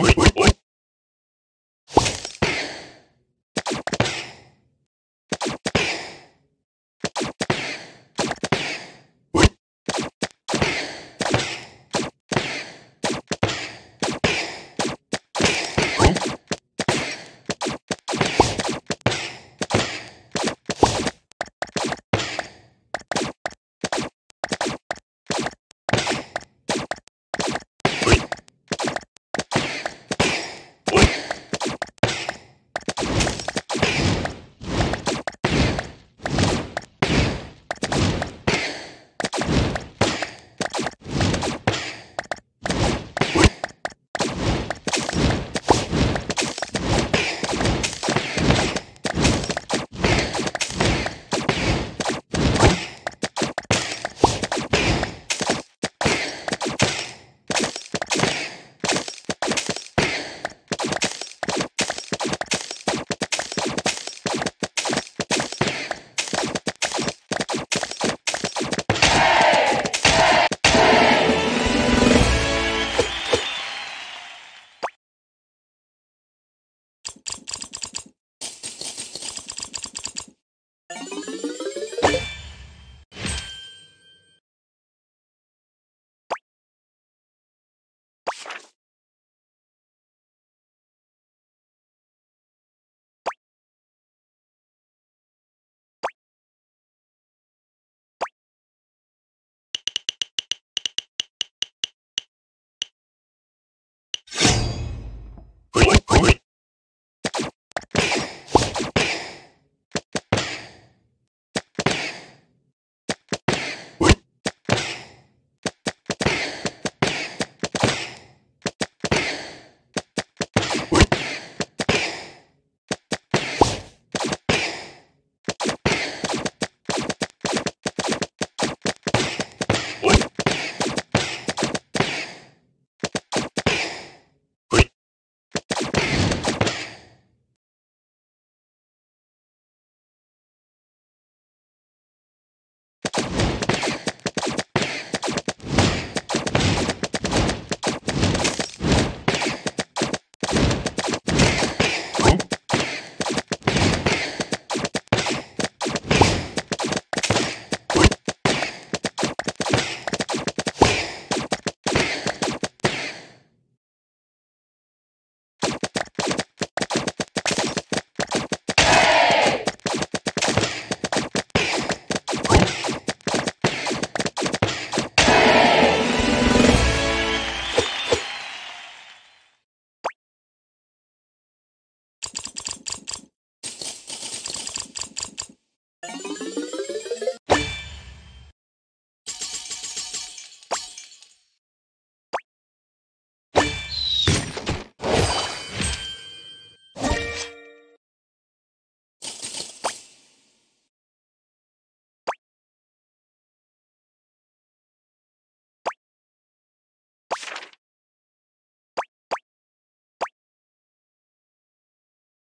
wait, wait, wait.